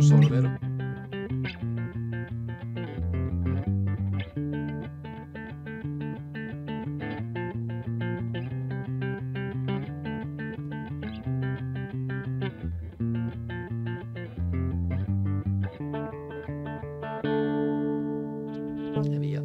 resolver. Debía.